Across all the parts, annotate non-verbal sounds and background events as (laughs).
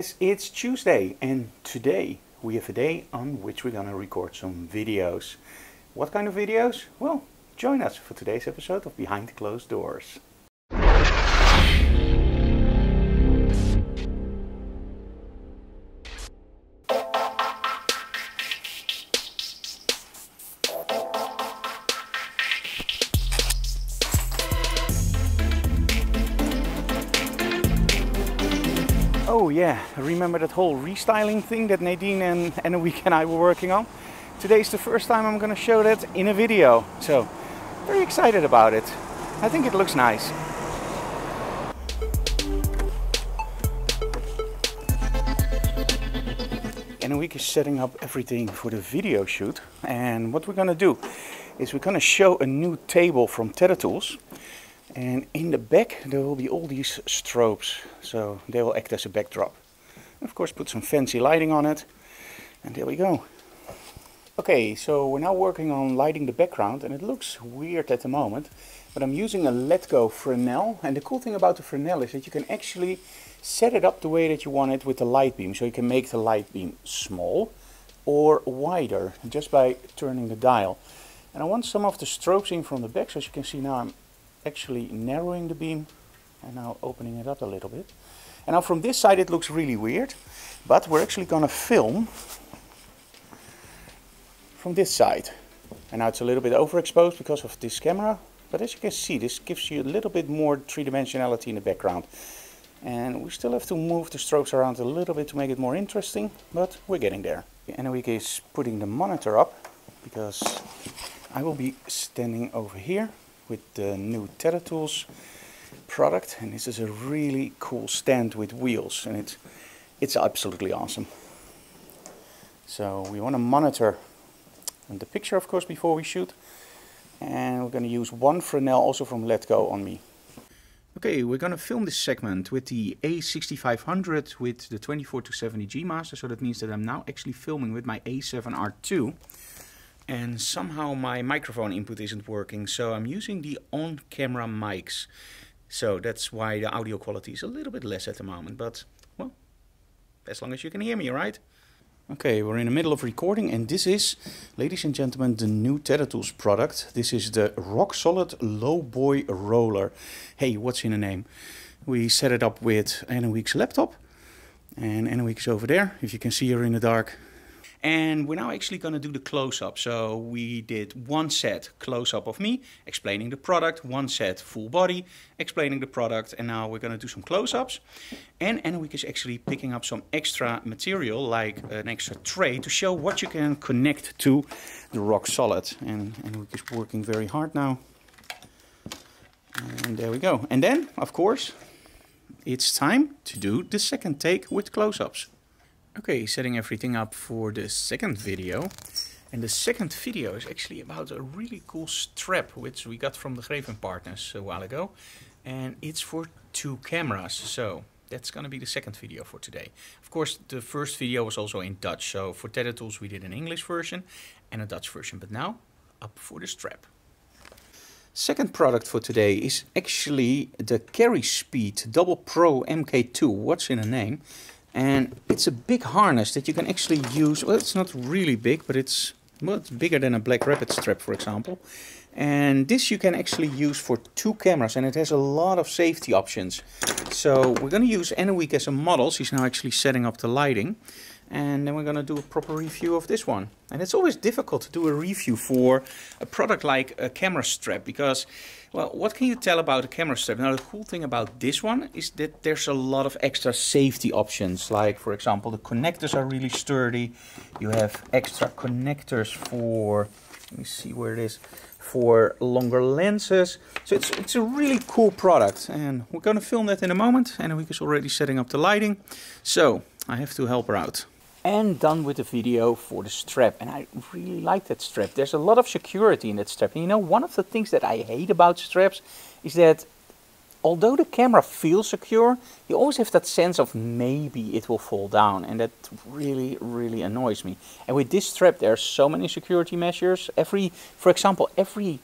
It's, Tuesday and today we have a day on which we're gonna record some videos. What kind of videos? Well, join us for today's episode of Behind Closed Doors. Oh yeah, remember that whole restyling thing that Nadine and, and week and I were working on? Today's the first time I'm gonna show that in a video. So, very excited about it. I think it looks nice. week is setting up everything for the video shoot. And what we're gonna do is we're gonna show a new table from Tether Tools. And in the back there will be all these strobes. So they will act as a backdrop. Of course put some fancy lighting on it. And there we go. Okay, so we're now working on lighting the background and it looks weird at the moment. But I'm using a Ledgo Fresnel. And the cool thing about the Fresnel is that you can actually set it up the way that you want it with the light beam. So you can make the light beam small or wider just by turning the dial. And I want some of the strobes in from the back. So as you can see now I'm actually narrowing the beam and now opening it up a little bit. And now from this side it looks really weird, but we're actually going to film from this side. And now it's a little bit overexposed because of this camera, but as you can see this gives you a little bit more three-dimensionality in the background. And we still have to move the strokes around a little bit to make it more interesting, but we're getting there. Anouk is putting the monitor up because I will be standing over here with the new Tether Tools product and this is a really cool stand with wheels and it's it's absolutely awesome. So we want to monitor the picture of course before we shoot and we're going to use one Fresnel also from Ledgo on me. Okay, we're going to film this segment with the A6500 with the 24 to 70 G master. So that means that I'm now actually filming with my A7R2. And somehow my microphone input isn't working. So I'm using the on-camera mics. So that's why the audio quality is a little bit less at the moment. But, well, as long as you can hear me, right? Okay, we're in the middle of recording and this is, ladies and gentlemen, the new Tether Tools product. This is the Rock Solid Low Boy Roller. Hey, what's in the name? We set it up with Anouk's laptop and Anouk is over there, if you can see her in the dark. And we're now actually going to do the close-up. So we did one set close-up of me explaining the product, one set full body explaining the product, and now we're going to do some close-ups. And Anouk is actually picking up some extra material, like an extra tray, to show what you can connect to the rock solid. And Anouk is working very hard now. And there we go. And then, of course, it's time to do the second take with close-ups. Okay, setting everything up for the second video. And the second video is actually about a really cool strap which we got from the Greven partners a while ago. And it's for two cameras, so that's gonna be the second video for today. Of course, the first video was also in Dutch, so for Tether Tools we did an English version and a Dutch version, but now up for the strap. Second product for today is actually the CarrySpeed Double Pro MK2. What's in a name? And it's a big harness that you can actually use. Well, it's not really big, but it's well, it's bigger than a BlackRapid strap, for example. And this you can actually use for two cameras, and it has a lot of safety options. So we're going to use Anouk as a model. She's now actually setting up the lighting. And then we're going to do a proper review of this one. And it's always difficult to do a review for a product like a camera strap because well, what can you tell about a camera strap? Now, the cool thing about this one is that there's a lot of extra safety options. Like, for example, the connectors are really sturdy. You have extra connectors for, let me see where it is, for longer lenses. So it's, it's a really cool product. And we're going to film that in a moment. And we're already setting up the lighting. So I have to help her out and done with the video for the strap and I really like that strap. There's a lot of security in that strap and you know one of the things that I hate about straps is that although the camera feels secure you always have that sense of maybe it will fall down and that really really annoys me. And with this strap there are so many security measures. Every for example every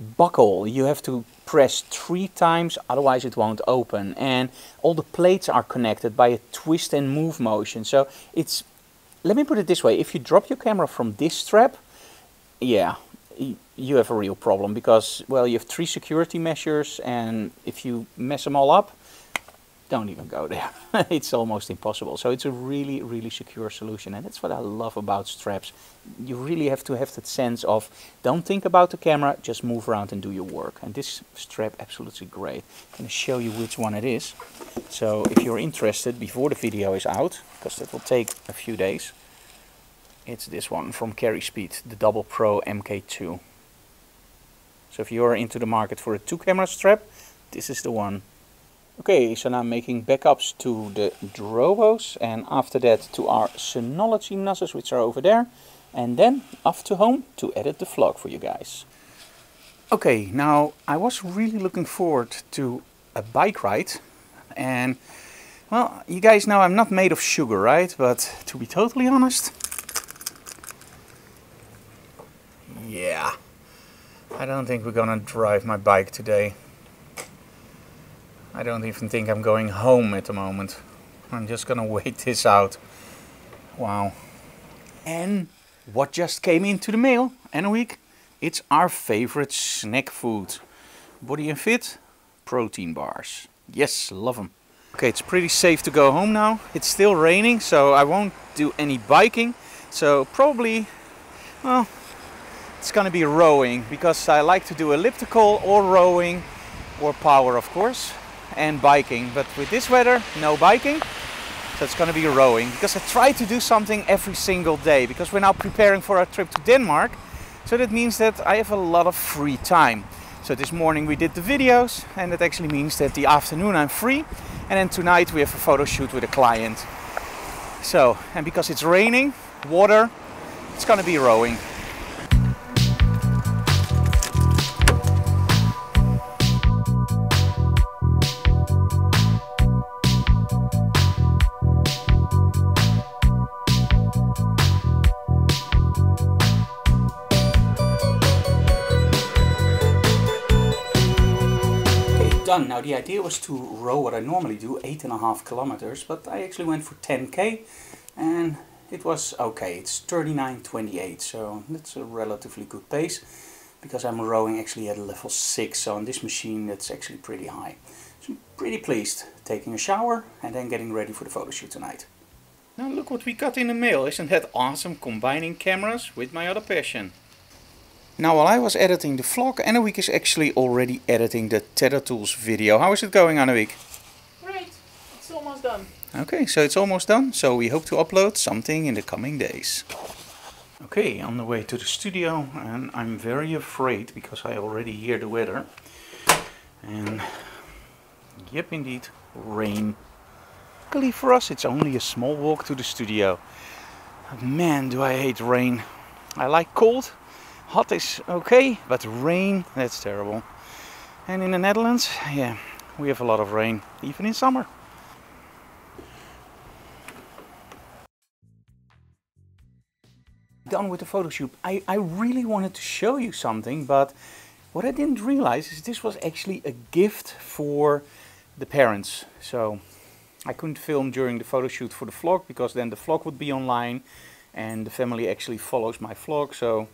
buckle you have to press three times, otherwise it won't open. And all the plates are connected by a twist and move motion. So it's, let me put it this way, if you drop your camera from this strap, yeah, you have a real problem because, well, you have three security measures and if you mess them all up, don't even go there. (laughs) it's almost impossible. So it's a really, really secure solution. And that's what I love about straps. You really have to have that sense of don't think about the camera, just move around and do your work. And this strap absolutely great. I'm going to show you which one it is. So if you're interested before the video is out, because that will take a few days, it's this one from CarrySpeed, the Double Pro MK2. So if you're into the market for a two camera strap, this is the one Okay, so now I'm making backups to the Drobos and after that to our Synology NASs which are over there and then off to home to edit the vlog for you guys. Okay, now I was really looking forward to a bike ride and well, you guys know I'm not made of sugar, right? But to be totally honest, yeah, I don't think we're gonna drive my bike today. I don't even think I'm going home at the moment. I'm just gonna (laughs) wait this out. Wow. And what just came into the mail and a week? It's our favorite snack food. Body and Fit protein bars. Yes, love them. Okay, it's pretty safe to go home now. It's still raining, so I won't do any biking. So probably, well, it's gonna be rowing because I like to do elliptical or rowing or power, of course and biking. But with this weather, no biking. So it's going to be rowing because I try to do something every single day because we're now preparing for our trip to Denmark. So that means that I have a lot of free time. So this morning we did the videos and that actually means that the afternoon I'm free. And then tonight we have a photo shoot with a client. So, and because it's raining, water, it's going to be rowing. Done. Now the idea was to row what I normally do, eight and a half kilometers, but I actually went for 10k and it was okay. It's 39.28, so that's a relatively good pace because I'm rowing actually at a level 6, so on this machine that's actually pretty high. So I'm pretty pleased taking a shower and then getting ready for the photo shoot tonight. Now look what we got in the mail, isn't that awesome combining cameras with my other passion. Now while I was editing the vlog, Annewiek is actually already editing the Tether Tools video. How is it going Annewiek? Great, it's almost done. Okay, so it's almost done, so we hope to upload something in the coming days. Okay, on the way to the studio and I'm very afraid because I already hear the weather. And yep indeed, rain. Luckily for us it's only a small walk to the studio. Man do I hate rain. I like cold, Hot is okay, but rain, that's terrible. And in the Netherlands, yeah, we have a lot of rain, even in summer. Done with the photo shoot. I, I really wanted to show you something, but what I didn't realize is this was actually a gift for the parents. So I couldn't film during the photo shoot for the vlog because then the vlog would be online and the family actually follows my vlog. So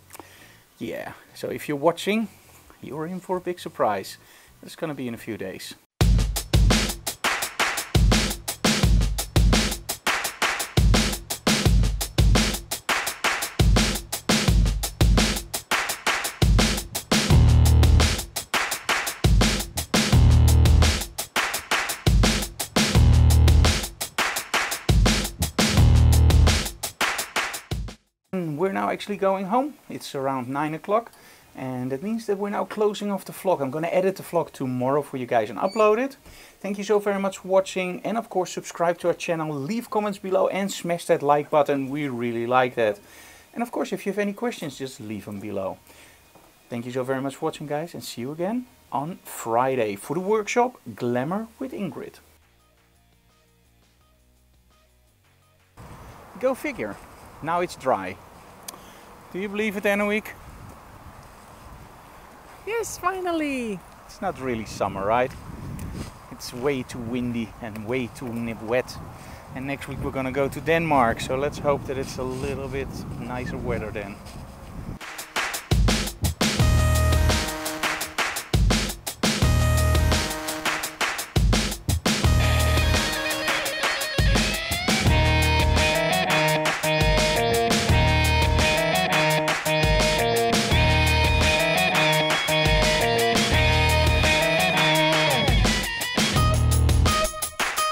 yeah, so if you're watching, you're in for a big surprise. It's gonna be in a few days. We're now actually going home. It's around 9 o'clock and that means that we're now closing off the vlog. I'm going to edit the vlog tomorrow for you guys and upload it. Thank you so very much for watching and of course subscribe to our channel, leave comments below and smash that like button. We really like that. And of course if you have any questions just leave them below. Thank you so very much for watching guys and see you again on Friday for the workshop Glamour with Ingrid. Go figure. Now it's dry. Do you believe it, Annewiek? Yes, finally! it's not really summer, right? It's way too windy and way too nip wet. And next week we're gonna go to Denmark, so let's hope that it's a little bit nicer weather then.